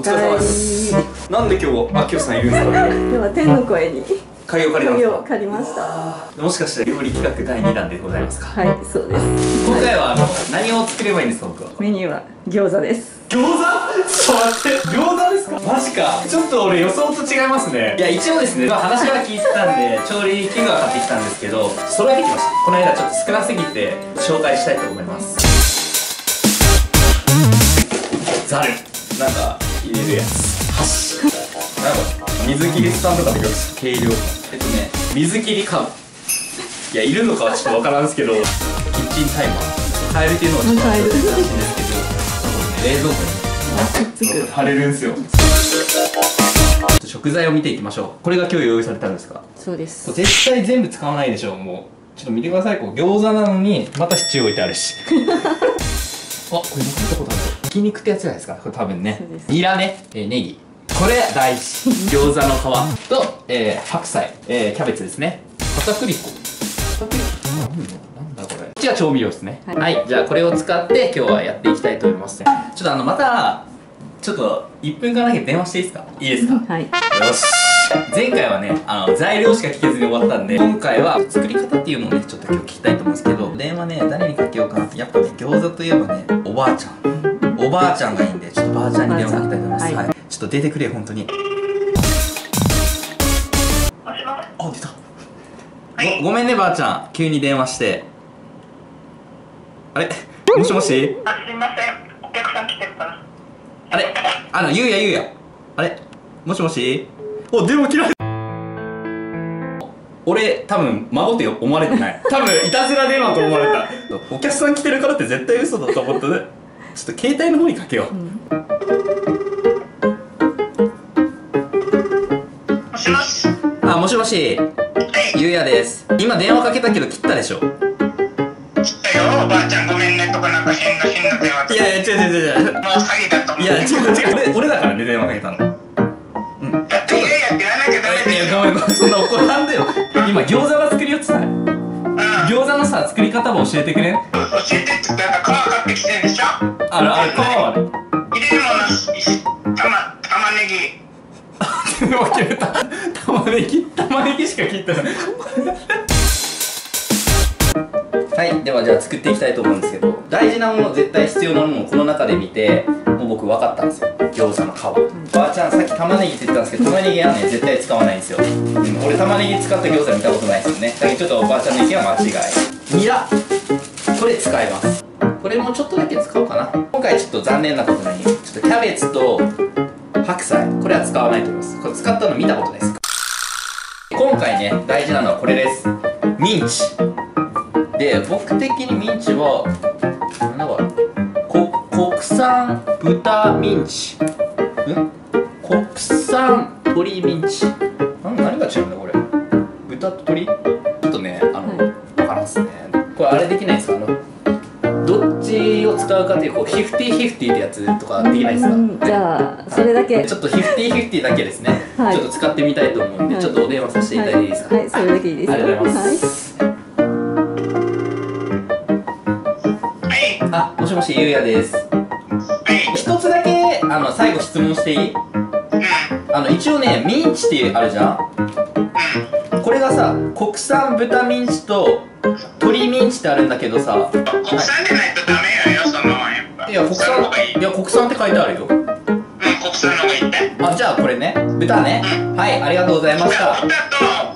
お疲れ様です。なんで今日あきよさんいるんですか？では天の声に。鍵を借りたん鍵ですかを借りました。もしかして料理企画第2弾でございますか？はいそうです。今回はあの何を作ればいいんですか僕は？メニューは餃子です。餃子？ちょっと待って餃子ですか？マジか。ちょっと俺予想と違いますね。いや一応ですね、まあ、話は聞いてたんで調理器具は買ってきたんですけど揃えてきました。この間ちょっと少なすぎて紹介したいと思います。ざるなんか入れるやつ箸なんか水切りスタンドとかで計量えっとね水切りカムいやいるのかはちょっとわからんですけどキッチンタイマー。変えるっていうのはちょっと変える難しいんですけど冷蔵庫に。貼れるんですよ食材を見ていきましょう。これが今日用意されたんですか？そうです。絶対全部使わないでしょもうちょっと見てください。こう餃子なのにまたシチュー置いてあるし。あこれ残ったことあるひき肉ってやつじゃないですか？これ多分ね。ニラね、えーネギ。これ大事餃子の皮と、えー白菜、えーキャベツですね。片栗粉。片栗粉？なんだなんだこれ？こっちが調味料ですね。は、はい。いじゃあこれを使って今日はやっていきたいと思います。ちょっとあのまたちょっと1分間だけ電話していいですか？いいですか？はい。よし。前回はねあの材料しか聞けずに終わったんで今回は作り方っていうのをねちょっと今日聞きたいと思うんですけど電話ね誰にかけようかなやっぱね餃子といえばねおばあちゃんおばあちゃんがいいんでちょっとばあちゃんに電話かけたいと思います。はい。はい、ちょっと出てくれ本当に。あ出た。ごごめんねばあちゃん。急に電話して。あれ？もしもし？あすいません。お客さん来てるから。あれ？あのゆうやゆうや。あれ？もしもし？お電話切られ俺多分孫って思われてない。多分いたずら電話と思われた。お客さん来てるからって絶対嘘だと思ってねちょっと携帯の方にかけよう、もしもし。あもしもし。はい。ゆうやです。今電話かけたけど切ったでしょ。来たよ。おばあちゃんごめんねとかなんか変な変な電話いやいや違う違う違う。違うもう詐欺だと思う。いや違う違う俺俺だからね電話かけたの。うん。だっていやいやって言わなきゃダメいですよやごめんごめん。そんな怒らんでよ。今餃子が作りよってたうん。餃子のさ作り方も教えてくれん？教えてって言ったら皮買ってきてんでしょあのあれ皮はね入れるものし玉玉ねぎ。でも切れた玉ねぎ？玉ねぎしか切ってない。はいではじゃあ作っていきたいと思うんですけど大事なもの絶対必要なものをこの中で見てもう僕分かったんですよ。餃子の皮。ばあちゃんさっき玉ねぎって言ったんですけど玉ねぎはね絶対使わないんですよ、うん、俺玉ねぎ使った餃子見たことないですよね。だけどちょっとおばあちゃんの意見は間違い。ニラ。これ使いますこれもちょっとだけ使おうかな。今回ちょっと残念なことにちょっとキャベツと白菜これは使わないと思います。これ使ったの見たことないです。今回ね大事なのはこれです。ミンチ。で僕的にミンチはなんだこれ。こ国産豚ミンチ。ん？国産鶏ミンチ。なん何が違うんだこれ。豚と鶏？ちょっとねあの、はい。わからんっすね。これあれできないですか？あのを使うかっていうこうヒフティヒフティってやつとかできないですか？うんじゃあそれだけ。ちょっとヒフティヒフティだけですね、はい。ちょっと使ってみたいと思うんで、はい。ちょっとお電話させていただいていいですか、はい。はいそれだけいいですよ。ありがとうございます、はい。あもしもしゆうやです。はい。一つだけあの最後質問していい？うん。あの一応ねミンチってあるじゃん。うん。これがさ国産豚ミンチと鶏ミンチってあるんだけどさ。国産でないとダメいや国産の方がいいいや国産って書いてあるようん国産の方がいいってあじゃあこれね豚ねはいありがとうございまし豚たと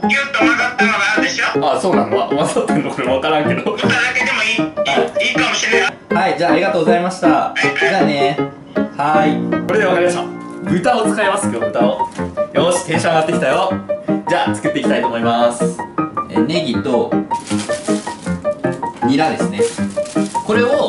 牛と混ざったのがあるでしょ？あそうなの？わ混ざってんのこれ分からんけど豚だけでもいいいいいいかもしれないはい、じゃあありがとうございました。じゃあね。はーい。これでわかりました。豚を使います、今日豚を。よし、テンション上がってきたよ。じゃあ作っていきたいと思います。えネギとニラですね。これを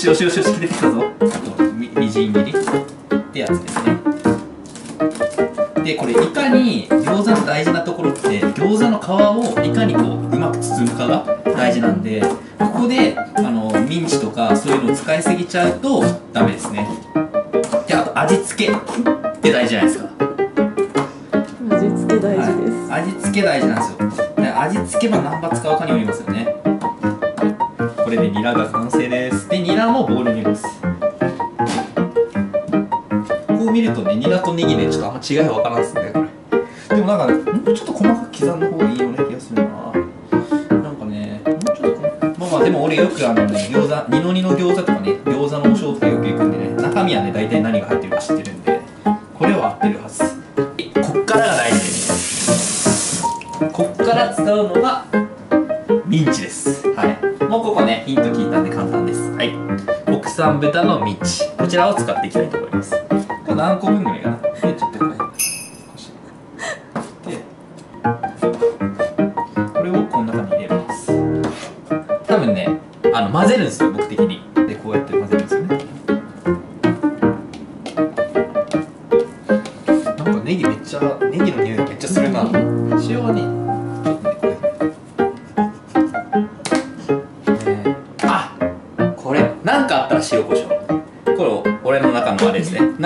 しよしよしよし切れてきたぞ。みみじん切り。ってやつですね。でこれいかに餃子の大事なところって餃子の皮をいかにこううまく包むかが大事なんでここであのミンチとかそういうのを使いすぎちゃうとダメですね。であと味付けって大事じゃないですか。味付けけ大事です、はい。味付け大事なんですよ。で味付けは何羽使うかによりますよねこれでニラが完成です。でニラもボウルに入れます。こう見るとねニラとネギでちょっとあんま違いは分からんですねこれ。でもなんかもうちょっと細かく刻んだ方がいいような気がするな。なんかねもうちょっとまあまあでも俺よくあのね餃子二の二の餃子とかね餃子の王将とかよく行くんでね中身はね大体何が入ってるか知ってるんでこれは合ってるはず。こっからが大事。ですこっから使うのがミンチです。もうここねヒント聞いたんで簡単です。はい。国産豚のミンチこちらを使っていきたいと思います。これ何個分ぐらいかな？でちょっとこれ。これをこの中に入れます。多分ねあの混ぜるんですよ僕的に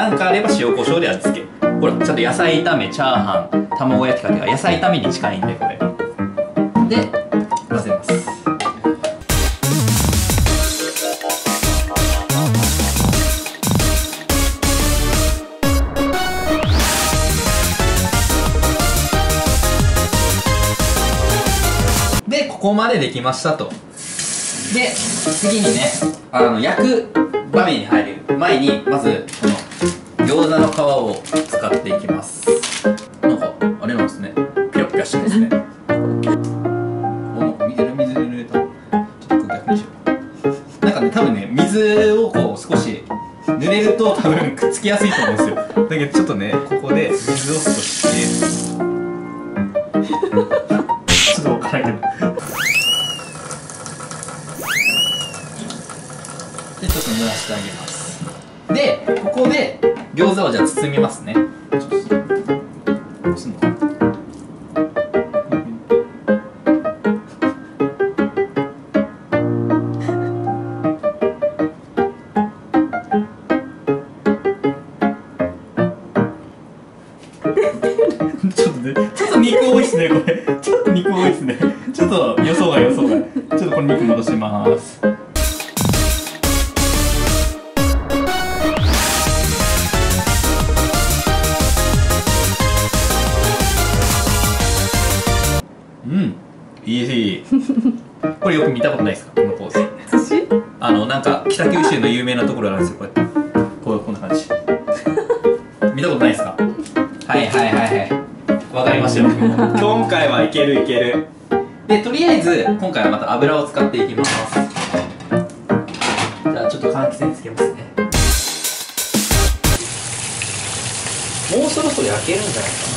あれですねなんかあれば塩コショウで味付け。ほらちゃんと野菜炒めチャーハン卵焼きかけが野菜炒めに近いんでこれ。で混ぜます。でここまでできましたと。で次にねあの焼く場面に入る前にまずこの餃子の皮を使っていきます。なんかあれなんですね。ピラピラしてますね。お水水濡れた。ちょっと逆にしよう。なんかね多分ね水をこう少し濡れると多分くっつきやすいと思うんですよ。だけどちょっとねここで水を少しして。ちょっとわからないけど。でちょっと濡らしてあげます。でここで餃子をじゃあ包みますね。これよく見たことないですか？このポーズ。寿司？あの、なんか、北九州の有名なところあるんですよ、こうやって。こう、こんな感じ。見たことないですか？はいはいはいはい。わかりましたよ。今回はいけるいける。で、とりあえず、今回はまた油を使っていきます。じゃあ、ちょっと換気扇つけますね。もうそろそろ焼けるんじゃないか